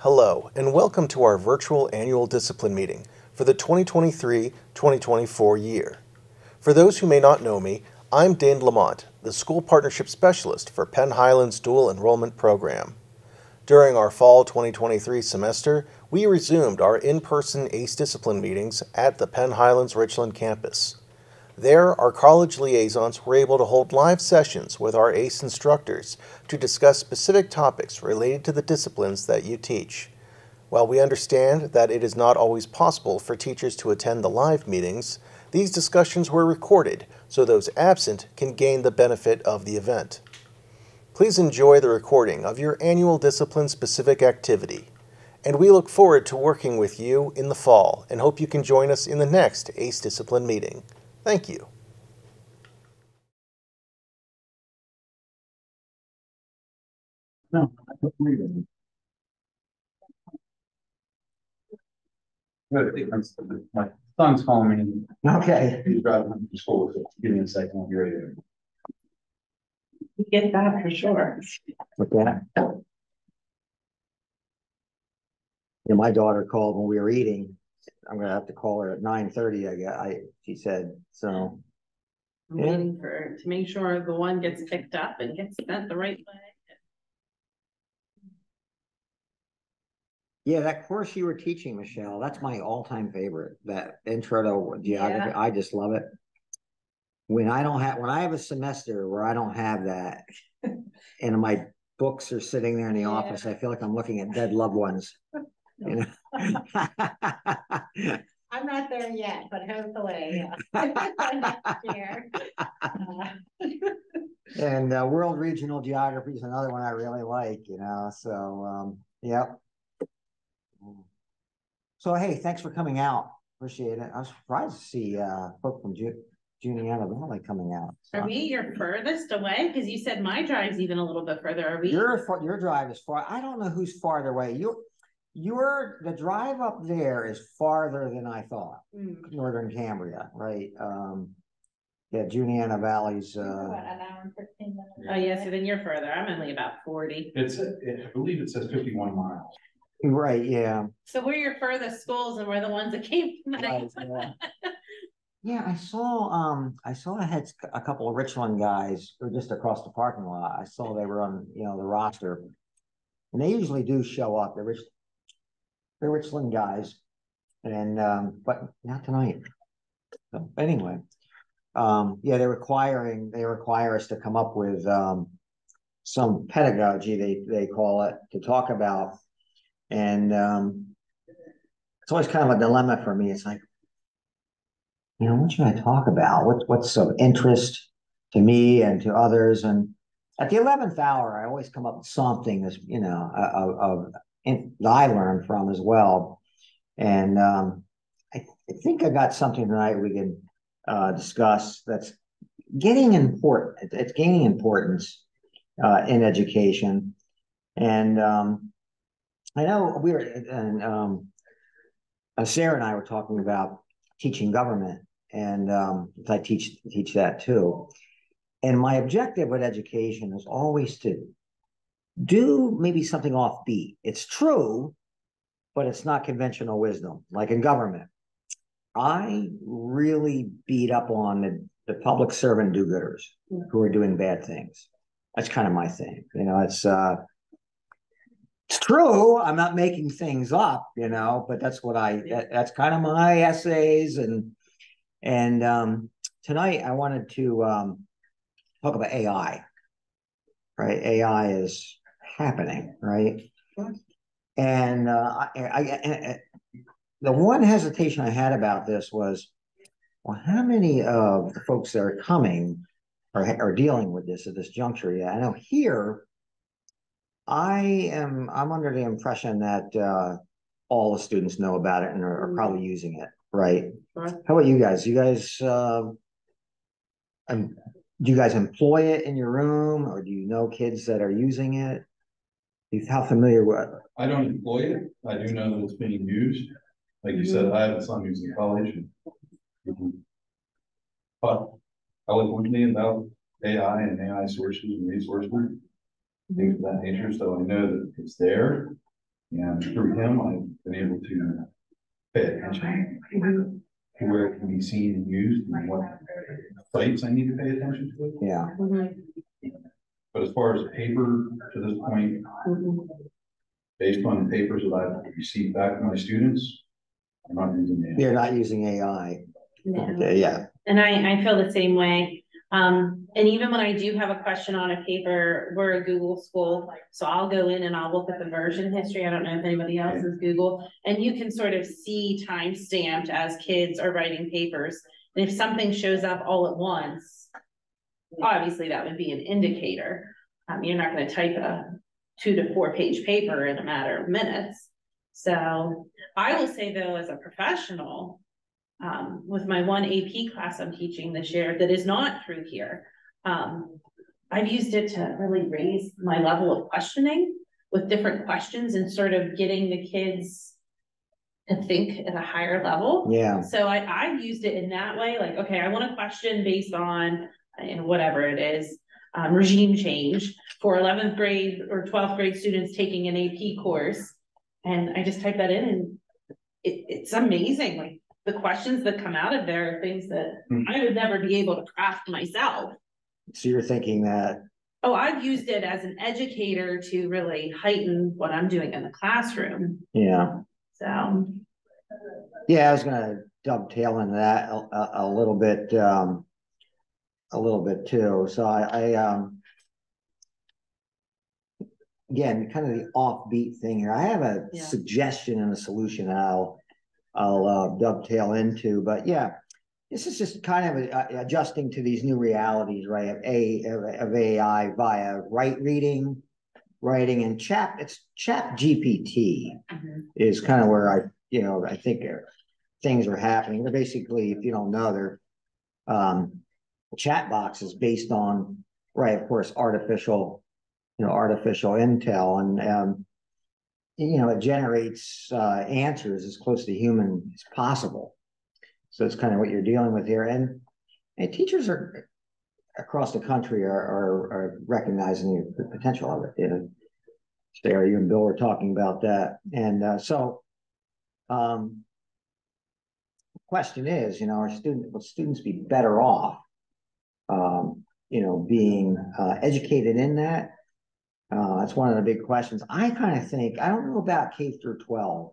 Hello, and welcome to our virtual annual discipline meeting for the 2023-2024 year. For those who may not know me, I'm Dane Lamont, the School Partnership Specialist for Penn Highlands Dual Enrollment Program. During our fall 2023 semester, we resumed our in-person ACE discipline meetings at the Penn Highlands Richland campus. There, our college liaisons were able to hold live sessions with our ACE instructors to discuss specific topics related to the disciplines that you teach. While we understand that it is not always possible for teachers to attend the live meetings, these discussions were recorded so those absent can gain the benefit of the event. Please enjoy the recording of your annual discipline specific activity. And we look forward to working with you in the fall and hope you can join us in the next ACE Discipline meeting. Thank you. No, Good, my son's calling me. Okay. He's driving home from school, so give me a second, I'll be ready. Get that for sure. With that. Yeah, my daughter called when we were eating. I'm gonna have to call her at nine thirty, I got, I, she said, so. I'm Yeah. waiting for, to make sure the one gets picked up and gets sent the right way. Yeah, that course you were teaching, Michelle, that's my all-time favorite, that intro to geography, I just love it. When I don't have, when I have a semester where I don't have that, and my books are sitting there in the office, I feel like I'm looking at dead loved ones. You know? I'm not there yet, but hopefully. next year. Uh, And uh, world regional geography is another one I really like, you know, so, um, yep. So, hey, thanks for coming out. Appreciate it. I was surprised to see, uh, folk from Ju- Juniata Valley coming out. So, Are we your furthest away? Cause you said my drive's even a little bit further. Are we? Your, your drive is far, I don't know who's farther away. You, your, the drive up there is farther than I thought. Hmm. Northern Cambria, right? Um, yeah, Juniata Valley's, About uh, an hour and fifteen minutes. Oh, yeah, so then you're further. I'm only about forty. It's, it- I believe it says fifty-one miles. right, yeah. So we're your furthest schools and we're the ones that came. Right, yeah. Yeah, I saw, um, I saw I had a couple of Richland guys, who were just across the parking lot. I saw they were on, you know, the roster. And they usually do show up, they're Rich, they're Richland guys. And, um, but not tonight. So anyway, um, yeah, they're requiring, they require us to come up with, um, some pedagogy, they, they call it, to talk about. And, um, it's always kind of a dilemma for me. It's like, you know, what should I talk about? What, what's of interest to me and to others? And at the eleventh hour, I always come up with something that's, you know, of, that I learned from as well. And, um, I, I think I got something tonight we can, uh, discuss that's getting important. It's- It's gaining importance, uh, in education. And, um, I know we were, and, um, uh, Sarah and I were talking about teaching government and um, I teach teach that too. And my objective with education is always to do maybe something offbeat. It's true, but it's not conventional wisdom. Like in government, I really beat up on the, the public servant do-gooders who are doing bad things. That's kind of my thing. You know, it's uh it's true. I'm not making things up, you know, but that's what I that, that's kind of my essays and and um tonight I wanted to um talk about AI. Right? AI is happening, right? And uh I, I, I the one hesitation I had about this was well, how many of the folks that are coming are, are dealing with this at this juncture? Yeah, I know here I am, I'm under the impression that, uh, all the students know about it and are, are probably using it, right? How about you guys? You guys, uh, um, do you guys employ it in your room or do you know kids that are using it? You- How familiar with, I don't employ it, I do know that it's being used, like you said, I have a son who's in college. and- But I was wondering about AI and AI sources and resources. Things of that nature, so I know that it's there. And through him, I've been able to pay attention to where it can be seen and used and what sites I need to pay attention to. Yeah, Mhm, But as far as paper to this point, based on the papers that I've received back from my students, I'm not using it. you're not using AI. No. Okay, yeah, And I, I feel the same way. Um, and even when I do have a question on a paper, we're a Google school, so I'll go in and I'll look at the version history. I don't know if anybody else is Google. And you can sort of see time stamped as kids are writing papers. And if something shows up all at once, obviously that would be an indicator. Um, you're not gonna type a two to four page paper in a matter of minutes. So I will say though, as a professional, um, with my one AP class I'm teaching this year that is not through here. Um, I've used it to really raise my level of questioning with different questions and sort of getting the kids to think at a higher level. yeah, So I, I've used it in that way, like, okay, I want a question based on, and whatever it is, um, regime change for eleventh grade or twelfth grade students taking an AP course. And I just type that in and it, it's amazing, like, the questions that come out of there are things that Hmm. I would never be able to craft myself. so you're thinking that, Oh, I've used it as an educator to really heighten what I'm doing in the classroom, yeah. so. Yeah, I was gonna dovetail into that a, a, a little bit, um. A little bit too, so I, I, um. Again, kind of the offbeat thing here, I have a Yeah. suggestion and a solution I'll, I'll uh, dovetail into, but yeah. This is just kind of uh, adjusting to these new realities, right, of A, of, of AI via right reading. Writing and chat, it's chat GPT is kind of where I, you know, I think uh, things are happening. They're basically, if you don't know, they're um, chat box is based on, right, of course, artificial, you know, artificial intel and, um, you know, it generates uh, answers as close to human as possible. So it's kind of what you're dealing with here. And, and teachers are across the country are, are, are recognizing the potential of it. You know, Sarah, you and Bill were talking about that. And uh, so um, question is, you know, are student, will students be better off, um, you know, being uh, educated in that? Uh, that's one of the big questions. I kind of think, I don't know about K through twelve,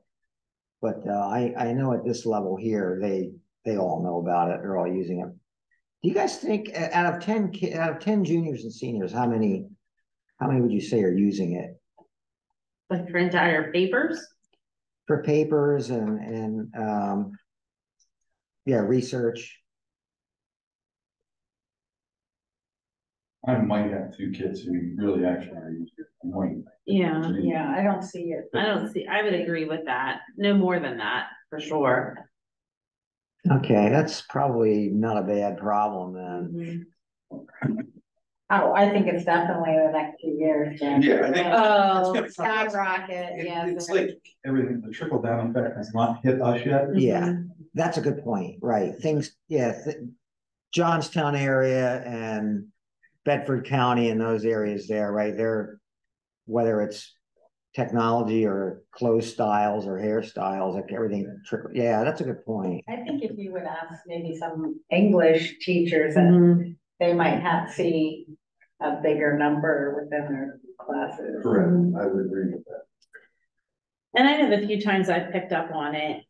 but uh, I, I know at this level here, they, they all know about it. They're all using it. Do you guys think out of ten, ki- out of ten juniors and seniors, how many, how many would you say are using it? Like for entire papers? for papers and, and, um, yeah, research. I might have two kids who really actually use it. I might. Yeah, Yeah, I don't see it. I don't see, I would agree with that, no more than that, for sure. Okay, that's probably not a bad problem then. Mhm. Oh, I think it's definitely the next few years, Jen. Yeah, I think- Oh, Skyrocket, It- yeah. It's like everything, the trickle down effect has not hit us yet. Yeah. mhm. That's a good point, right? Things, yeah, th- Johnstown area and Bedford County and those areas there, right? They're, whether it's technology or clothes styles or hairstyles, like everything, yeah, that's a good point. I think if you would ask maybe some English teachers, and Mhm. they might have see a bigger number within their classes. Correct. I would agree with that. And I know the few times I've picked up on it,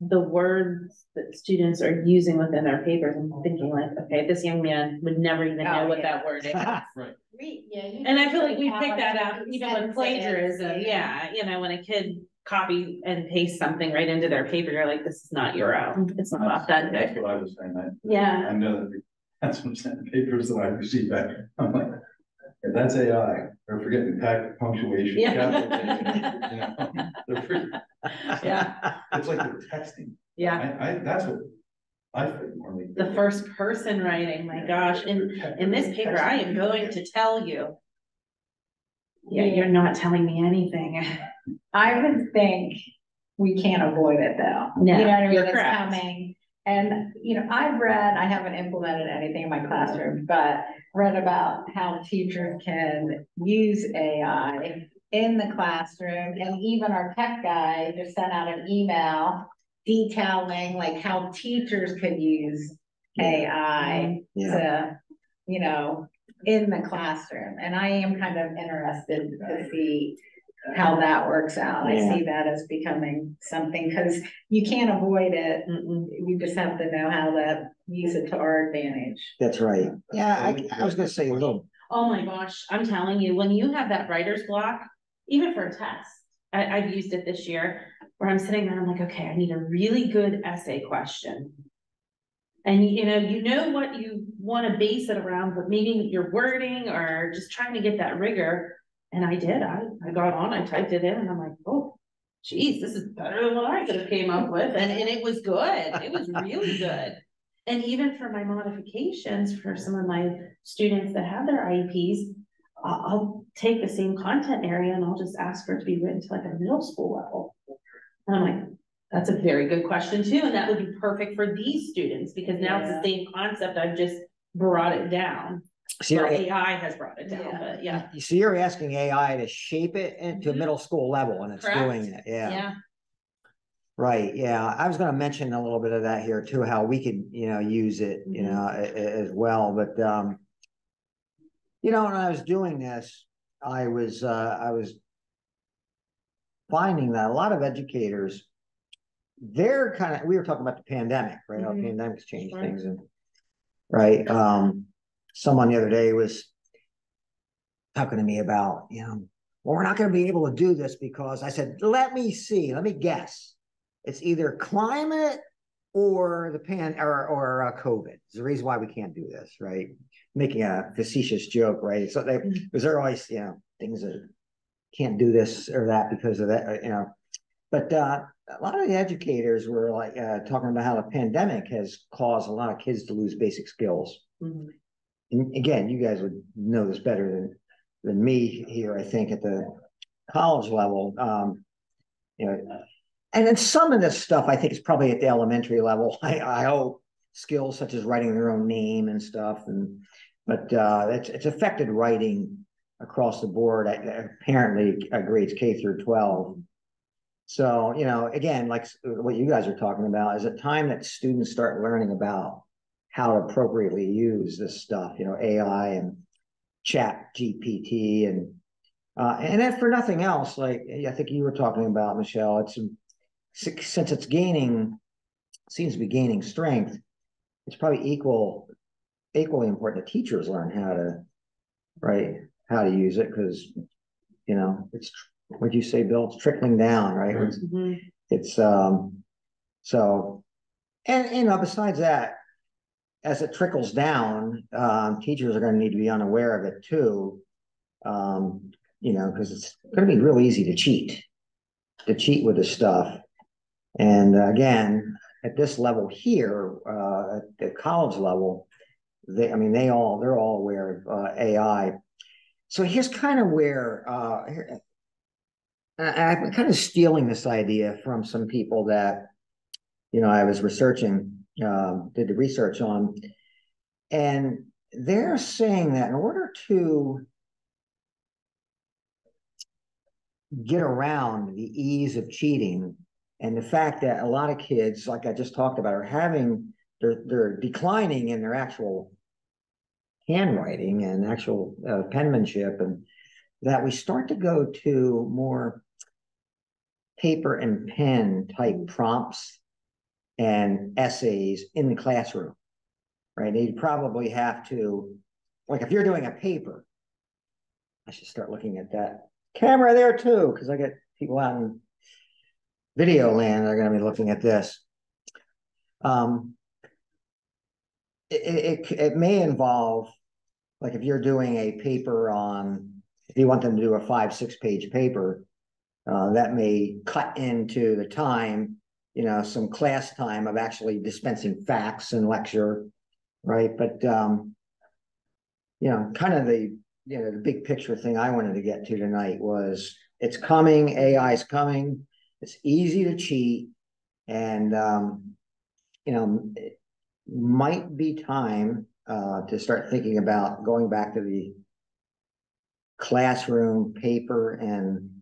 the words that students are using within their papers, I'm thinking like, okay, this young man would never even know Oh, what yeah. that word is. We, yeah. you And I feel like we tell pick that up in even with sentences, plagiarism, yeah, you know, when a kid copy and paste something right into their paper, you're like, this is not your own, it's not That's authentic. what I was saying, I, Yeah, I know that, the- that's what I'm saying, the papers that I received back, I'm like, if that's AI, they're forgetting tag punctuation. Yeah. capitalization, you know, they're pretty- yeah, It's like they're texting, yeah, I, I, that's what I think. I the first person writing, my gosh, in, in this paper, I am going to tell you. Yeah, you're not telling me anything. I would think we can't avoid it though. No, You know what I mean? you're It's correct. coming. And, you know, I've read, I haven't implemented anything in my classroom, but read about how teachers can use AI in the classroom. And even our tech guy just sent out an email detailing like how teachers could use AI mm-hmm. Yeah, to, you know, in the classroom. And I am kind of interested to see how that works out. I see that as becoming something, because you can't avoid it. Mm-mm. You just have to know how to use it to our advantage. that's right. Yeah, I, I was gonna say a little, Oh my gosh, I'm telling you, when you have that writer's block, even for a test, I, I've used it this year. Where I'm sitting there, I'm like, okay, I need a really good essay question. And you know, you know what you wanna base it around, but maybe your wording or just trying to get that rigor. And I did, I, I got on, I typed it in and I'm like, oh, geez, this is better than what I could have came up with, and, and it was good, it was really good. And even for my modifications for some of my students that have their IEPs, I'll, I'll take the same content area and I'll just ask for it to be written to like a middle school level. And I'm like, that's a very good question too, and that would be perfect for these students, because now it's the same concept, I've just brought it down. Well, you're- AI has brought it down, Yeah. but yeah, see, you're asking AI to shape it into Mhm. middle school level and it's doing it, yeah. yeah. Right, yeah, I was gonna mention a little bit of that here too, how we could, you know, use it, you Mhm. know, a- a- as well, but, um. You know, when I was doing this, I was, uh, I was. Finding that a lot of educators. They're kind of, we were talking about the pandemic, right, how Mhm. pandemics changed Sure. things and. Right, um, someone the other day was. Talking to me about, you know, well, we're not gonna be able to do this because I said, let me see, let me guess. It's either climate or the pan or or uh, COVID. It's the reason why we can't do this, right? Making a facetious joke, right? So they Mhm. because there are always you know things that can't do this or that because of that, uh, you know. But uh, a lot of the educators were like uh, talking about how the pandemic has caused a lot of kids to lose basic skills. Mhm. And again, you guys would know this better than than me here, I think, at the college level. Um, you know, and then some of this stuff I think is probably at the elementary level. I, I hope skills such as writing their own name and stuff, and but uh, it's it's affected writing across the board. Apparently, uh, grades K through twelve. So you know, again, like what you guys are talking about is a time that students start learning about how to appropriately use this stuff. You know, AI and Chat GPT and uh, and then for nothing else, like I think you were talking about, Michelle, it's since it's gaining, seems to be gaining strength, it's probably equal, equally important that teachers learn how to, right, how to use it, because, you know, it's, what'd you say, Bill? It's trickling down, right? It's, Mhm. it's, um, so, and, you know, besides that, as it trickles down, um, teachers are gonna need to be unaware of it too. Um, you know, because it's gonna be real easy to cheat, to cheat with this stuff. And uh, again, at this level here, uh, at the college level, they, I mean, they all, they're all aware of uh, AI. So here's kind of where, uh, I, I'm kind of stealing this idea from some people that, you know, I was researching, um, did the research on, and they're saying that in order to get around the ease of cheating and the fact that a lot of kids, like I just talked about, are having they're they're declining in their actual handwriting and actual uh, penmanship, and that we start to go to more paper and pen type prompts and essays in the classroom, right? They probably have to, like, if you're doing a paper, I should start looking at that camera there too, because I get people out in video land are going to be looking at this. Um, it, it, it may involve, like if you're doing a paper on, if you want them to do a five, six page paper, uh, that may cut into the time, you know, some class time of actually dispensing facts and lecture, right? But, um, you know, kind of the, you know, the big picture thing I wanted to get to tonight was it's coming, AI is coming, it's easy to cheat. And, um, you know, it might be time uh, to start thinking about going back to the classroom paper and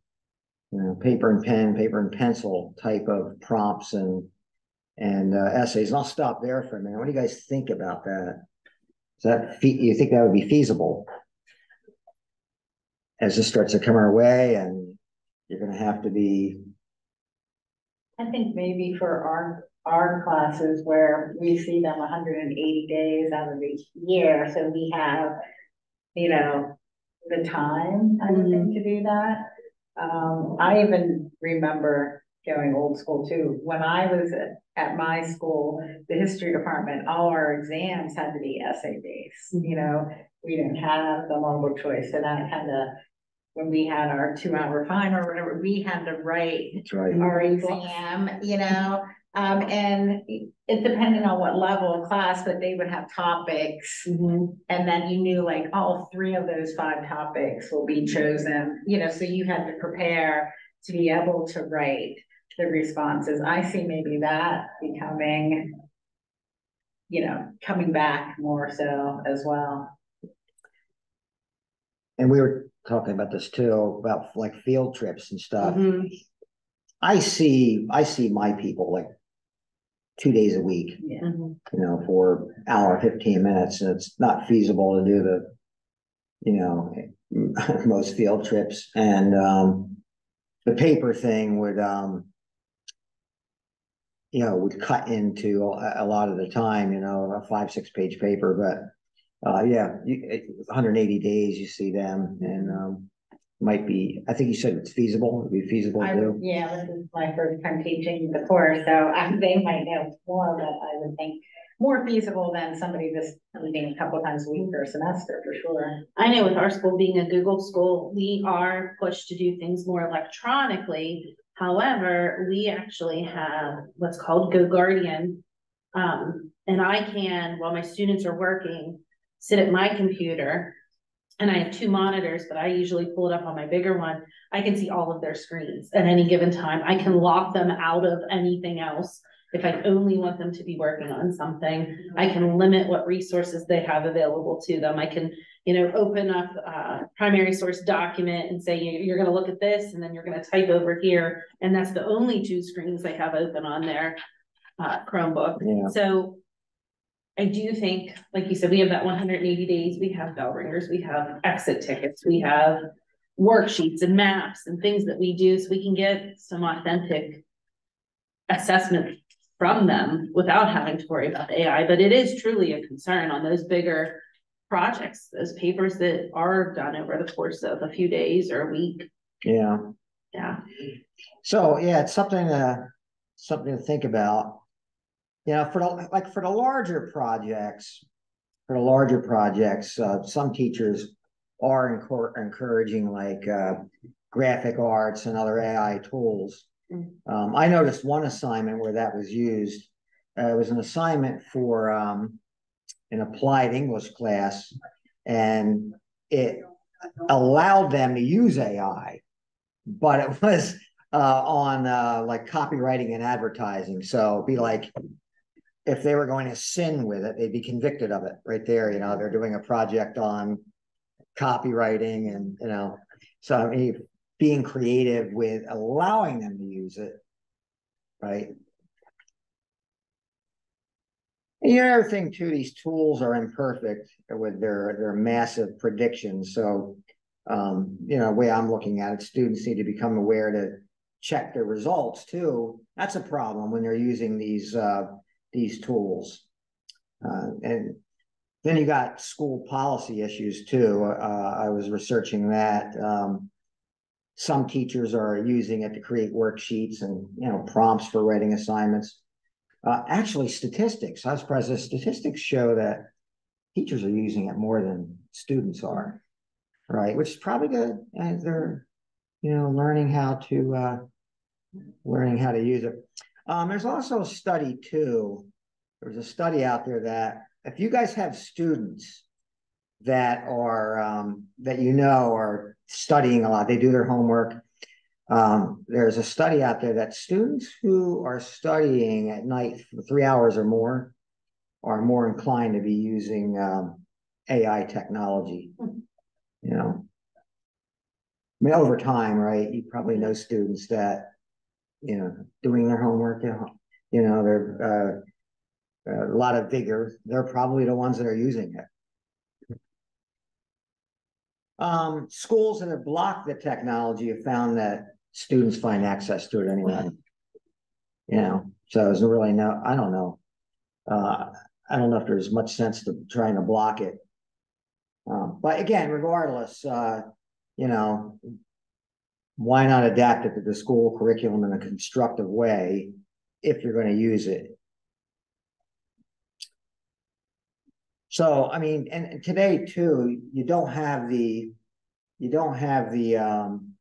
you know, paper and pen, paper and pencil type of prompts and and uh, essays. And I'll stop there for a minute. What do you guys think about that? Is that fe- you think that would be feasible as this starts to come our way, and you're going to have to be I think maybe for our, our classes where we see them hundred and eighty days out of the year, so we have, you know, the time, I would think, to do that. Um, I even remember going old school too. When I was at, at my school, the history department, all our exams had to be essay based, you know? We didn't have the multiple choice, and I had to, when we had our two hour final or whatever, we had to write right. our exam, you know? Um, and it depended on what level of class, but they would have topics. Mhm. And then you knew like all three of those five topics will be chosen, you know, so you had to prepare to be able to write the responses. I see maybe that becoming, you know, coming back more so as well. And we were talking about this too, about like field trips and stuff. Mhm. I see, I see my people like two days a week, Yeah. You know, for hour, fifteen minutes, and it's not feasible to do the, you know, most field trips, and, um, the paper thing would, um, you know, would cut into a, a lot of the time, you know, a five, six page paper, but, uh, yeah, you, hundred and eighty days, you see them, and, um, might be, I think you said it's feasible, it'd be feasible to I, do. yeah, this is my first time teaching the course, so um, they might know more, but I would think more feasible than somebody just meeting a couple times a week or a semester for sure. I know with our school being a Google school, we are pushed to do things more electronically. However, we actually have what's called GoGuardian. Um, and I can, while my students are working, sit at my computer. And I have two monitors, but I usually pull it up on my bigger one. I can see all of their screens at any given time. I can lock them out of anything else. If I only want them to be working on something, I can limit what resources they have available to them. I can, you know, open up a primary source document and say, "You- you're gonna look at this and then you're gonna type over here. And that's the only two screens they have open on their uh, Chromebook. Yeah. So I do think, like you said, we have that one hundred and eighty days, we have bell ringers, we have exit tickets, we have worksheets and maps and things that we do, so we can get some authentic assessment from them without having to worry about AI, but it is truly a concern on those bigger projects, those papers that are done over the course of a few days or a week, Yeah. yeah. So, yeah, it's something to, something to think about. You know, for the, like, for the larger projects, for the larger projects, uh, some teachers are encour- encouraging like, uh, graphic arts and other AI tools. Mm. Um, I noticed one assignment where that was used. Uh, it was an assignment for, um, an applied English class, and it allowed them to use AI, but it was uh, on uh, like copywriting and advertising. So be like if they were going to sin with it, they'd be convicted of it right there. You know, they're doing a project on copywriting and, you know, so I mean, being creative with allowing them to use it, right? And the other thing too, these tools are imperfect with their, their massive predictions. So, um, you know, the way I'm looking at it, students need to become aware to check their results too. That's a problem when they're using these, uh, these tools. Uh, and then you got school policy issues too. Uh, I was researching that. Um, some teachers are using it to create worksheets and, you know, prompts for writing assignments. Uh, actually, statistics, I was surprised statistics show that teachers are using it more than students are. Right, which is probably good as they're, you know, learning how to, uh, learning how to use it. Um, there's also a study too. There's a study out there that if you guys have students that are, um, that you know are studying a lot, they do their homework, Um, there's a study out there that students who are studying at night for three hours or more are more inclined to be using um, AI technology. You know, I mean, over time, right? You probably know students that, you know, doing their homework at home, you know, they're uh, a lot of vigor. They're probably the ones that are using it. Um, schools that have blocked the technology have found that students find access to it anyway. You know, so there's really no, I don't know. Uh, I don't know if there's much sense to trying to block it. Um, but again, regardless, uh, you know, why not adapt it to the school curriculum in a constructive way if you're going to use it? So, I mean, and, and today too, you don't have the, you don't have the, um,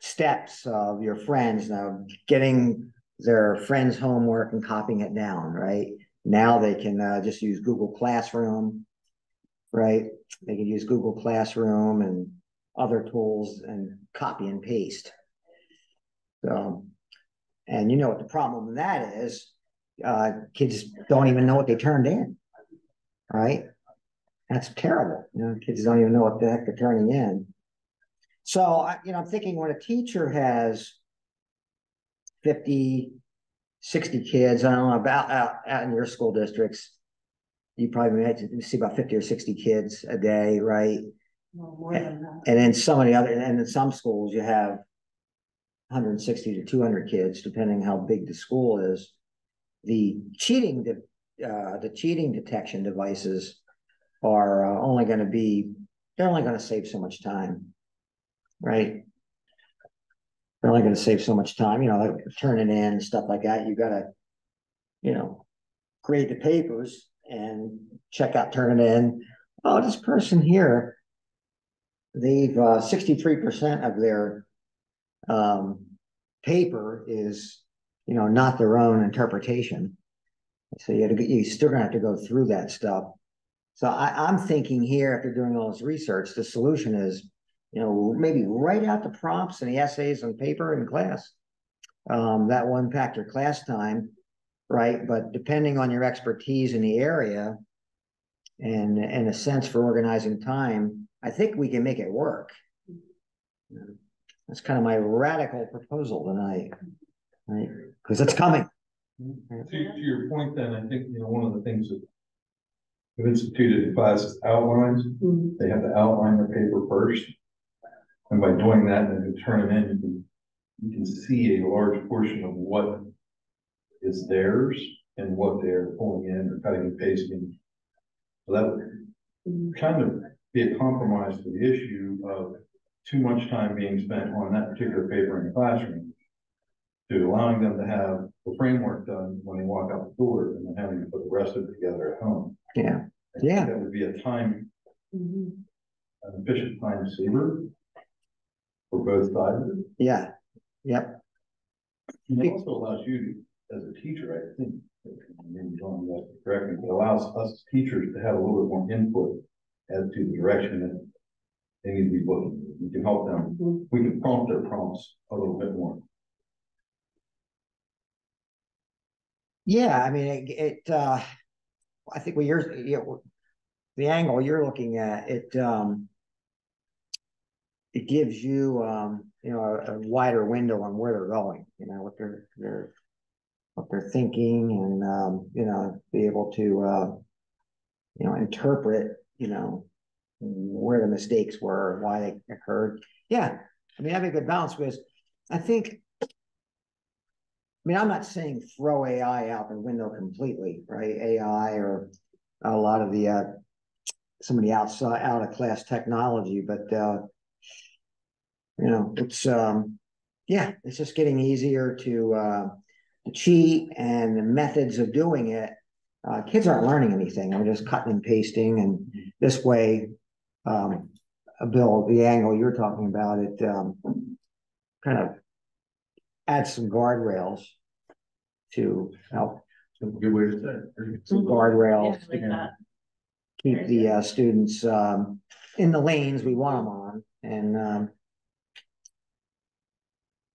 steps of your friends now getting their friends' homework and copying it down, right? Now they can uh, just use Google Classroom, right? They can use Google Classroom and other tools and copy and paste. So, and you know what the problem with that is? Uh, kids don't even know what they turned in, right? That's terrible. You know, kids don't even know what the heck they're turning in. So, I, you know, I'm thinking when a teacher has 50, 60 kids, I don't know about out, out in your school districts, you probably see about 50 or 60 kids a day, right? More than that. And then some of the other, and in some schools you have 160 to 200 kids, depending how big the school is. The cheating, de- uh, the cheating detection devices are uh, only going to be, they're only going to save so much time, right? They're only going to save so much time, you know, like Turnitin, stuff like that. You got to, you know, grade the papers and check out, turn it in. Oh, this person here, they've uh, 63% of their um, paper is, you know, not their own interpretation. So you, had to, you still gonna have to go through that stuff. So I, I'm thinking here, after doing all this research, the solution is, you know, maybe write out the prompts and the essays on paper in class. Um, that will impact your class time, right? But depending on your expertise in the area and, and a sense for organizing time, I think we can make it work. That's kind of my radical proposal tonight, right? Because it's coming. To, to your point then, I think, you know, one of the things that we've instituted in classes outlines, Mhm. they have to outline their paper first. And by doing that, then you turn it in, you can, you can see a large portion of what is theirs and what they're pulling in or cutting and pasting. So that would kind of be a compromise to the issue of too much time being spent on that particular paper in the classroom. To allowing them to have the framework done when they walk out the door and then having to put the rest of it together at home. Yeah, I think Yeah. That would be a time, Mhm. an efficient time saver. For both sides. yeah, yep, And it also allows you, to, as a teacher, I think, maybe John, you have to correct me, but allows us as teachers to have a little bit more input as to the direction that they need to be looking. We can help them, Mhm. we can prompt their prompts a little bit more. yeah. I mean, it, it uh, I think what you're, you know, the angle you're looking at, it, um, it gives you, um, you know, a, a wider window on where they're going, you know, what they're, they're, what they're thinking and, um, you know, be able to, uh, you know, interpret, you know, where the mistakes were, why they occurred. Yeah, I mean, having a good balance because I think, I mean, I'm not saying throw AI out the window completely, right? AI or a lot of the, uh, some of the outside, out of class technology, but, uh, you know, it's, um, yeah, it's just getting easier to, uh, to cheat and the methods of doing it. Uh, kids aren't learning anything. They're just cutting and pasting and this way, um, uh, Bill, the angle you're talking about, it, um, kind of adds some guardrails to help, Good way to say it. some guardrails Yeah, like to that. keep the, uh, students, um, in the lanes we want them on and, um,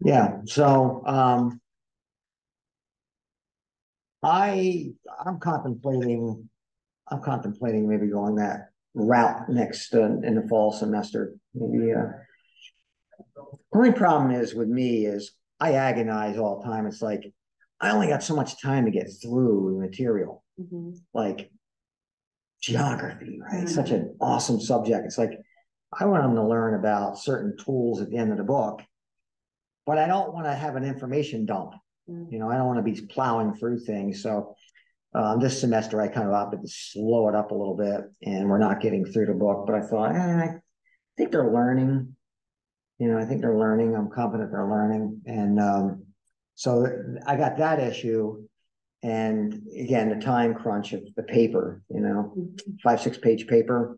Yeah, so, um. I, I'm contemplating, I'm contemplating maybe going that route next, uh, in the fall semester, maybe, uh. Only problem is with me is I agonize all the time. It's like, I only got so much time to get through the material, Mhm. like. Geography, right? Such an awesome subject. It's like, I want them to learn about certain tools at the end of the book. But I don't want to have an information dump. Mm. You know, I don't want to be plowing through things, so. Um, this semester I kind of opted to slow it up a little bit and we're not getting through the book, but I thought, eh, I think they're learning. You know, I think they're learning. I'm confident they're learning and, um, so I got that issue. And again, the time crunch of the paper, you know, five, six page paper.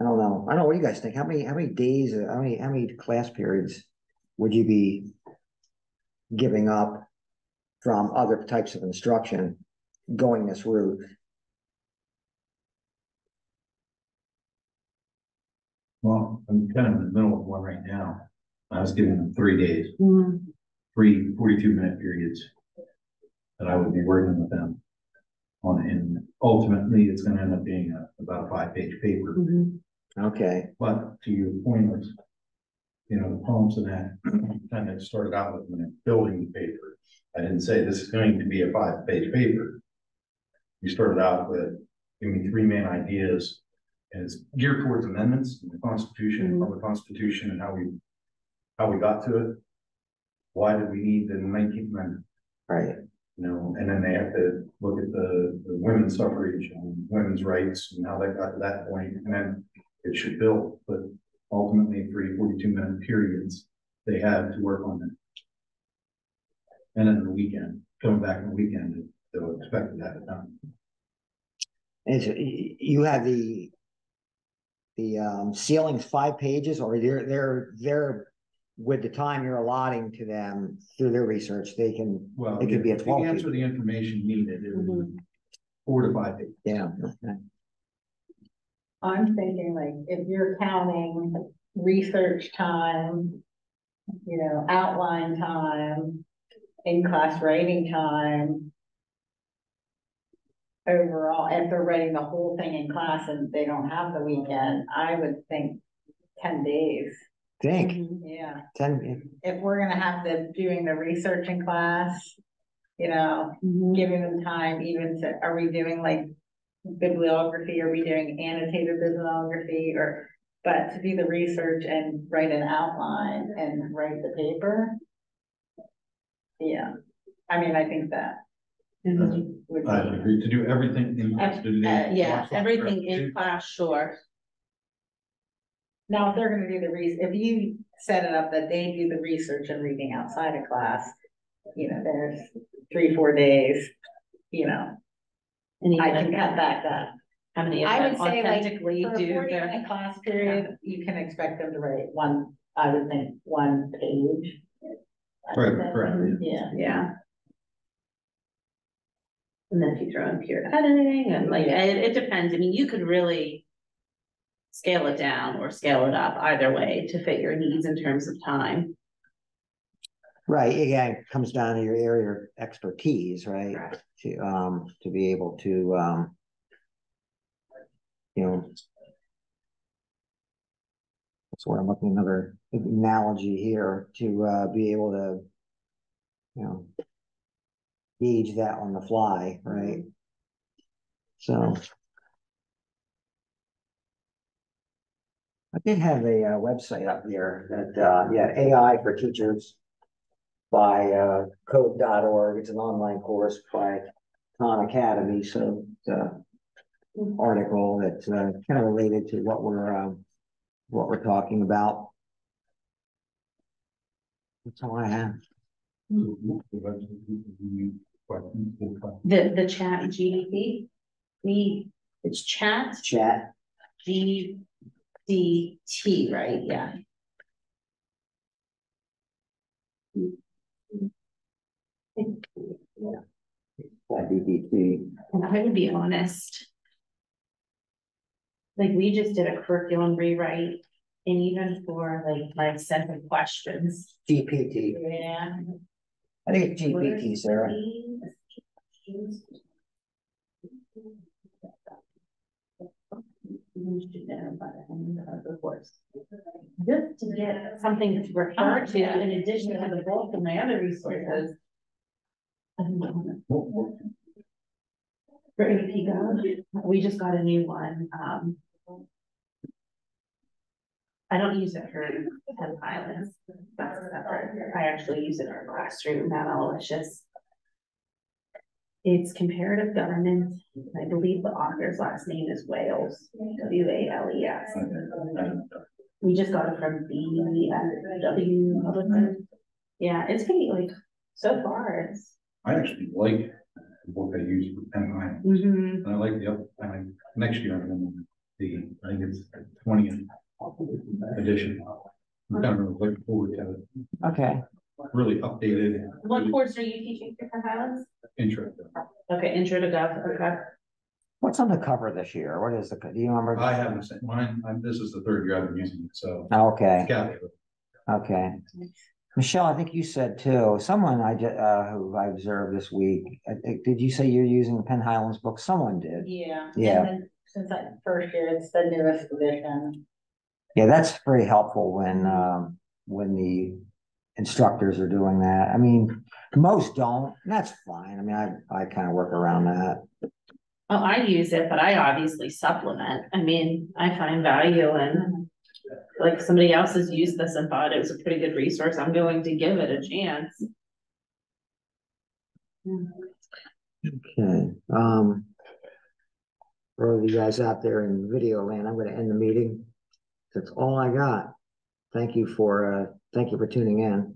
I don't know. I don't know. What do you guys think? How many, how many days, uh, how many, how many class periods would you be giving up from other types of instruction going this route? Well, I'm kind of in the middle of one right now. I was giving them three days, Mhm. three 42 minute periods. That I would be working with them. On, and ultimately, it's gonna end up being a, about a five page paper. Mhm. Okay, But to your point was, you know, the poems and that, kind of started out with when I'm building the paper. I didn't say this is going to be a five page paper. We started out with, giving me three main ideas. And it's geared towards amendments in the Constitution, mm-hmm. of the Constitution and how we, how we got to it. Why did we need the nineteenth amendment? right. you know, and then they have to look at the, the women's suffrage and women's rights and how that got to that point, and then it should build, but ultimately, three 42 minute periods, they have to work on it. And then the weekend, coming back on the weekend, they'll expect that done. And so you have the the um ceilings five pages or they're they're they're with the time you're allotting to them through their research, they can, Well, It could be a if 12 you answer the information needed, it would be four to five days. yeah. okay. I'm thinking like, if you're counting research time, you know, outline time, in-class writing time. Overall, if they're writing the whole thing in class and they don't have the weekend, I would think ten days, Think, yeah. ten, If we're gonna have the, doing the research in class, you know, Mhm. giving them time even to, are we doing like bibliography, are we doing annotated bibliography or, but to do the research and write an outline and write the paper. Yeah, I mean, I think that Mhm. Would I be, agree to do everything in. Uh, to do the- uh, yeah, everything in class, sure. now if they're gonna do the re, if you set it up that they do the research and reading outside of class. You know, there's three, four days, you know, And I can cut back that. how many of I them would say like, authentically For a do forty their. minute class period, you can expect them to write one, I would think, one page. I Right, correct, Yeah, Yeah. And then if you throw in peer editing and like, it, it depends. I mean, you could really. Scale it down or scale it up either way to fit your needs in terms of time. right, again, it comes down to your area of expertise, right? Correct. To um, to be able to um. You know. That's where I'm looking another analogy here to uh be able to. You know. Gauge that on the fly, right? So. I did have a uh website up here that uh, yeah, AI for teachers. By uh code.org, it's an online course by Khan Academy, so it's a. Article that's uh kind of related to what we're um, what we're talking about. That's all I have. The, the chat GDP, we, it's chat Chat, G D T, right? Yeah. that DBT, And I would be honest. Like, we just did a curriculum rewrite And even for like my set of questions. GPT, Yeah. I think it's GPT, Sarah. Just to get something to refer to in addition to the bulk of my other resources. For AP Gov, we just got a new one, um. I don't use it for Penn Highlands, that's separate, I actually use it in our classroom, not malicious. It's comparative government, I believe the author's last name is Wales, W A L E S. We just got it from B W Publishing. Yeah, it's pretty like, so far, it's. I actually like the book I use for Penn High, Mhm. and I like the, up- I like, next year, I'm gonna, the, I think it's twentieth edition. I'm kind of looking forward to it, Okay, really updated. What course are you teaching for Penn Highlands? Intro. Okay, intro to gov, okay. what's on the cover this year? What is the, do you remember? I haven't sent mine, I'm, this is the third year I've been using it, so. Okay, Yeah, okay. Michelle, I think you said too, someone I ju- uh, who I observed this week, I think, did you say you're using the Penn Highlands book? Someone did. Yeah. Yeah. And then Since I first year, it's the newest edition. Yeah, that's very helpful when, um, when the instructors are doing that. I mean, most don't, and that's fine. I mean, I, I kind of work around that. Oh, I use it, but I obviously supplement. I mean, I find value in. Like somebody else has used this and thought it was a pretty good resource. I'm going to give it a chance. Okay, um. For all of you guys out there in video land, I'm gonna end the meeting. That's all I got. Thank you for, uh, thank you for tuning in.